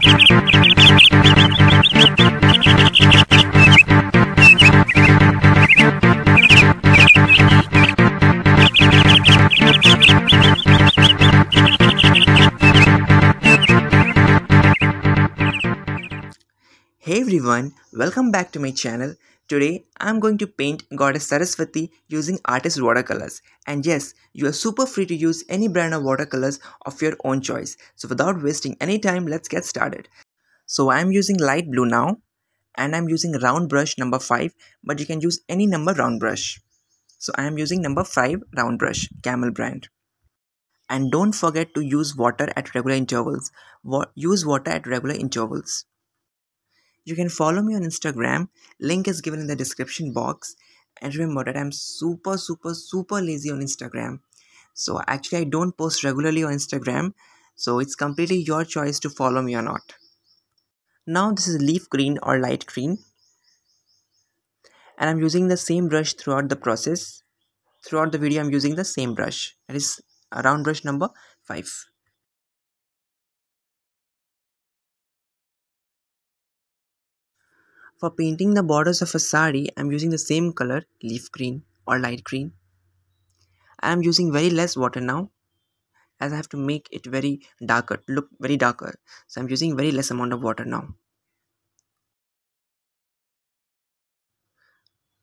Hey everyone, welcome back to my channel. Today I'm going to paint Goddess Saraswati using artist watercolors. And yes, you are super free to use any brand of watercolors of your own choice. So without wasting any time, let's get started. So I'm using light blue now and I'm using round brush number 5 but you can use any number round brush. So I am using number 5 round brush, Camel brand. And don't forget to use water at regular intervals. Wa use water at regular intervals. You can follow me on Instagram. Link is given in the description box. And remember that I'm super, super, super lazy on Instagram. So actually, I don't post regularly on Instagram. So it's completely your choice to follow me or not. Now this is leaf green or light green. And I'm using the same brush throughout the process. Throughout the video, I'm using the same brush. That is round brush number 5. For painting the borders of a sari, I'm using the same color, leaf green or light green. I'm using very less water now as I have to make it very darker, look very darker. So I'm using very less amount of water now.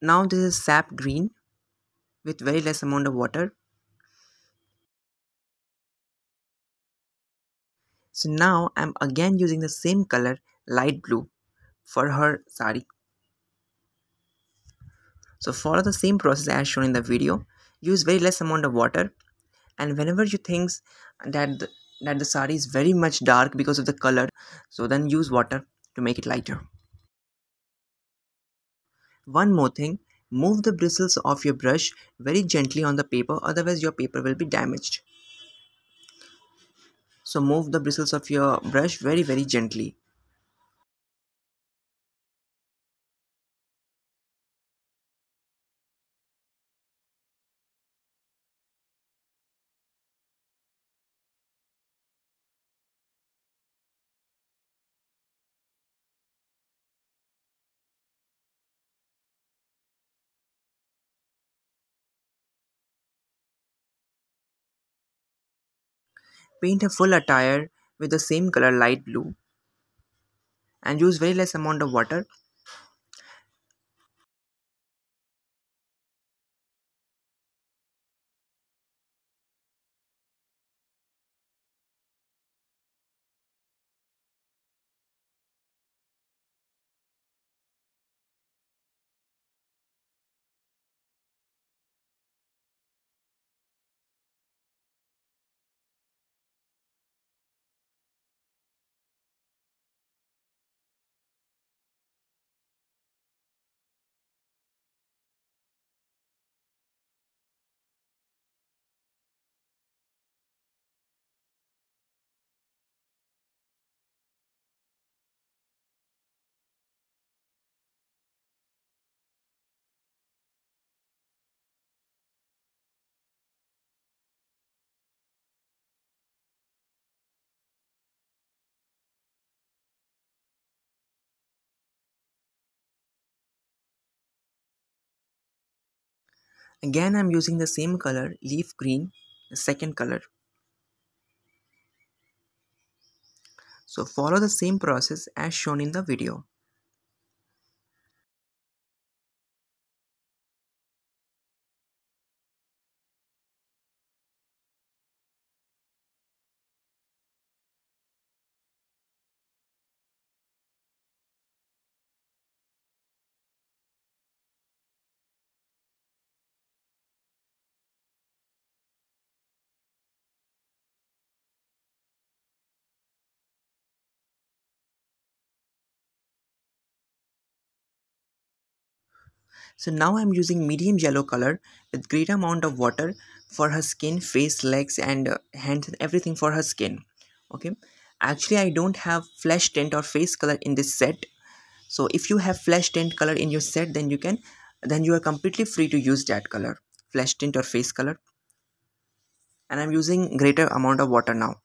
Now this is sap green with very less amount of water. So now I'm again using the same color light blue for her sari. So follow the same process as shown in the video. Use very less amount of water and whenever you think that the, that the sari is very much dark because of the color so then use water to make it lighter. One more thing, move the bristles of your brush very gently on the paper otherwise your paper will be damaged. So move the bristles of your brush very very gently. Paint a full attire with the same color light blue and use very less amount of water. Again I'm using the same color leaf green the second color. So follow the same process as shown in the video. So now I'm using medium yellow color with great amount of water for her skin, face, legs and uh, hands and everything for her skin. Okay. Actually, I don't have flesh tint or face color in this set. So if you have flesh tint color in your set, then you can, then you are completely free to use that color, flesh tint or face color. And I'm using greater amount of water now.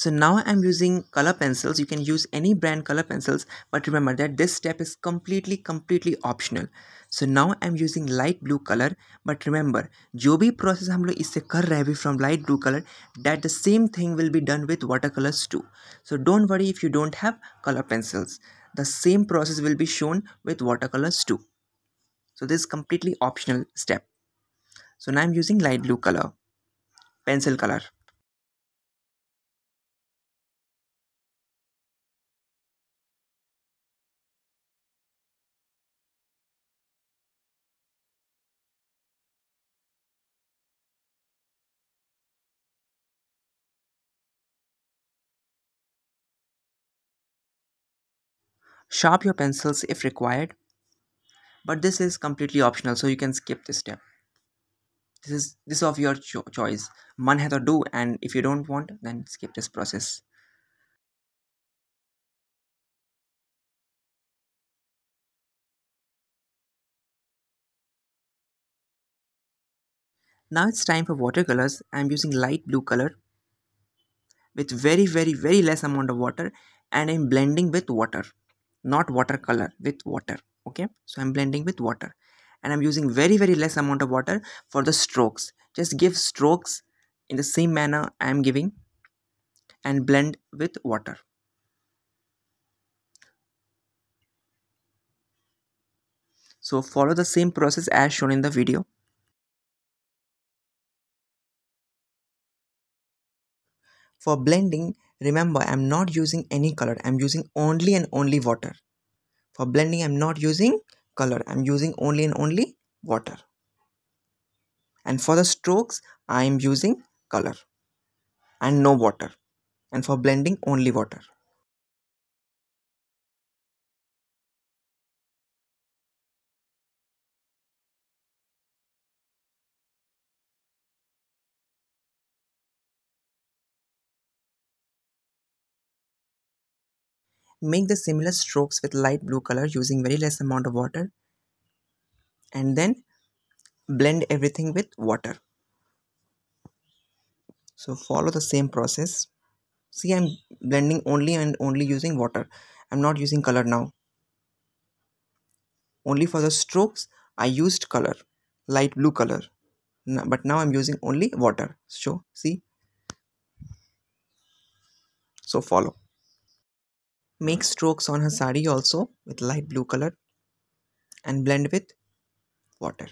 so now i'm using color pencils you can use any brand color pencils but remember that this step is completely completely optional so now i'm using light blue color but remember जो भी process हम लोग इससे कर रहे हैं from light blue color that the same thing will be done with watercolors too so don't worry if you don't have color pencils the same process will be shown with watercolors too so this is completely optional step so now i'm using light blue color pencil color Sharp your pencils if required, but this is completely optional, so you can skip this step. This is this is of your cho choice. Man hai to do, and if you don't want, then skip this process. Now it's time for watercolors. I'm using light blue color with very very very less amount of water and I'm blending with water not watercolor with water okay? So i'm blending with water. And i'm using very very less amount of water for the strokes. Just give strokes in the same manner i am giving and blend with water. So follow the same process as shown in the video. For blending remember i'm not using any color i'm using only and only water for blending, I'm not using color. I'm using only and only water. And for the strokes, I'm using color and no water. And for blending, only water. Make the similar strokes with light blue color using very less amount of water and then blend everything with water. So follow the same process. See I'm blending only and only using water. I'm not using color now. Only for the strokes I used color, light blue color. But now I'm using only water. So see. So follow. Make strokes on her sari also with light blue color and blend with water.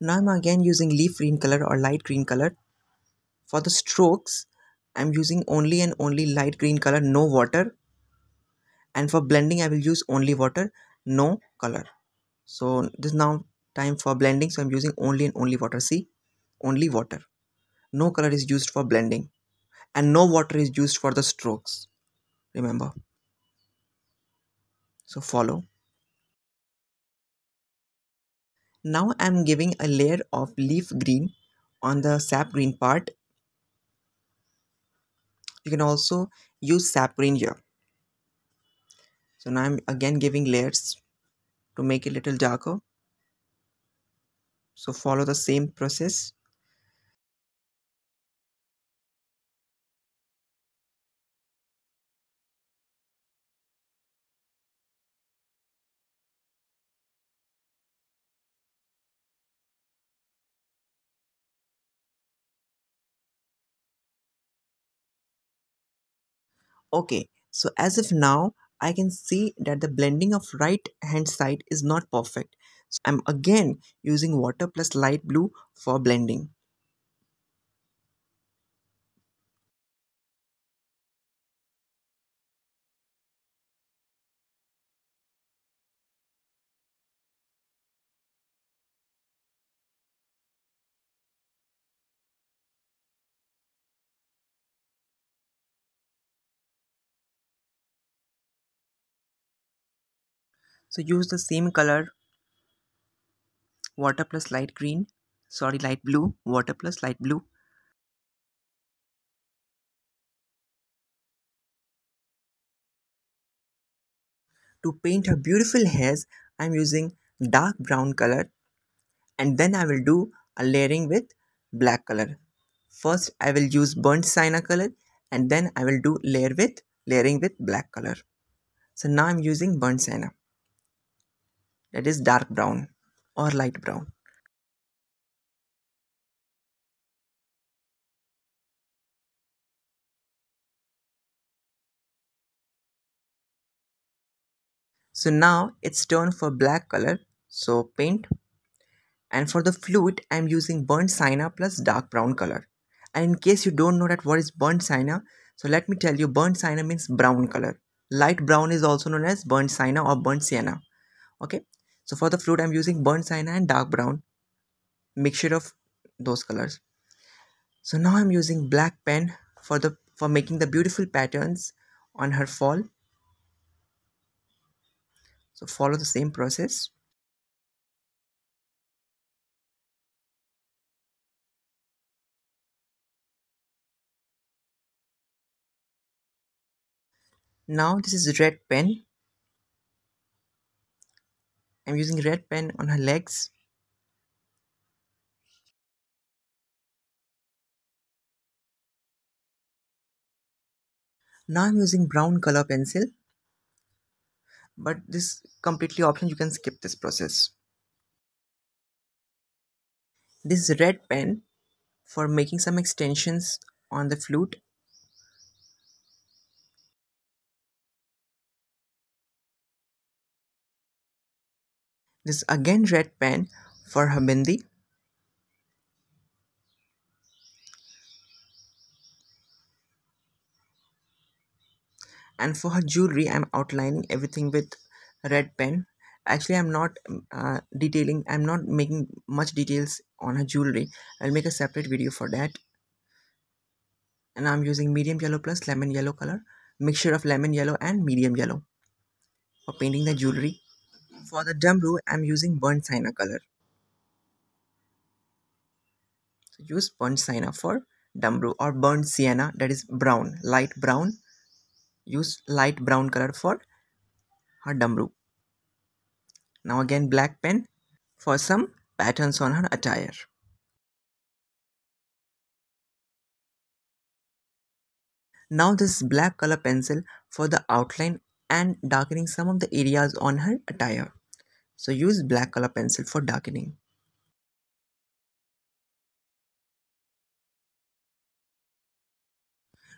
Now I'm again using leaf green color or light green color. For the strokes, I'm using only and only light green color, no water. And for blending, I will use only water, no color. So this is now time for blending. So I'm using only and only water. See, only water. No color is used for blending. And no water is used for the strokes. Remember. So follow. Now I'm giving a layer of leaf green on the sap green part. You can also use sap green here. So now I'm again giving layers to make it little darker. So follow the same process. Okay, so as of now, I can see that the blending of right hand side is not perfect. So I'm again using water plus light blue for blending. So use the same color water plus light green. Sorry light blue water plus light blue. To paint her beautiful hairs I'm using dark brown color. And then I will do a layering with black color. First I will use burnt sienna color and then I will do layer with layering with black color. So now I'm using burnt sienna that is dark brown or light brown. So now it's turned for black color so paint. And for the flute I'm using burnt sienna plus dark brown color. And in case you don't know that what is burnt sienna so let me tell you burnt sienna means brown color. Light brown is also known as burnt sienna or burnt sienna. Okay so for the flute I'm using burnt sienna and dark brown mixture of those colors. So now I'm using black pen for the for making the beautiful patterns on her fall. So follow the same process. Now this is red pen I'm using red pen on her legs. Now I'm using brown color pencil. But this completely option you can skip this process. This is red pen for making some extensions on the flute This again red pen for her bindi. And for her jewelry, I'm outlining everything with red pen. Actually, I'm not uh, detailing, I'm not making much details on her jewelry. I'll make a separate video for that. And I'm using medium yellow plus lemon yellow color, mixture of lemon yellow and medium yellow for painting the jewelry. For the dumbbell, I'm using burnt sienna color. So use burnt sienna for dumbbell or burnt sienna that is brown, light brown. Use light brown color for her dumbbell. Now again black pen for some patterns on her attire. Now this black color pencil for the outline and darkening some of the areas on her attire. So use black color pencil for darkening.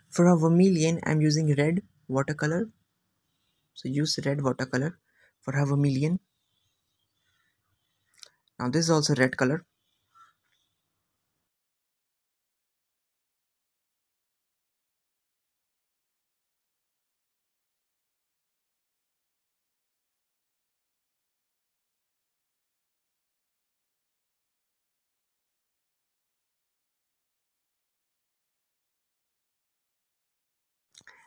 For a vermilion, I'm using red watercolor. So use red watercolor for a vermilion. Now this is also red color.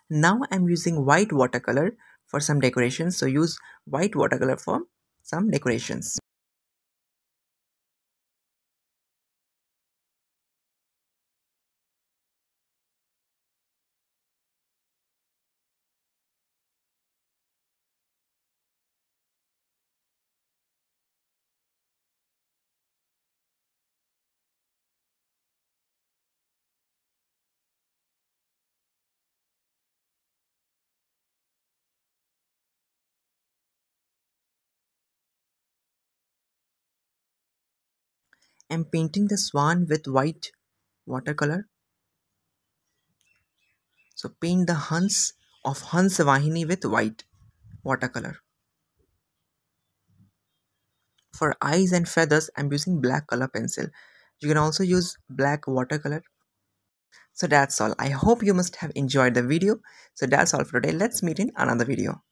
Now I'm using white watercolor for some decorations. So use white watercolor for some decorations. I'm painting the swan with white watercolor. So paint the Hans of Hans Vahini with white watercolor. For eyes and feathers, I'm using black color pencil. You can also use black watercolor. So that's all. I hope you must have enjoyed the video. So that's all for today. Let's meet in another video.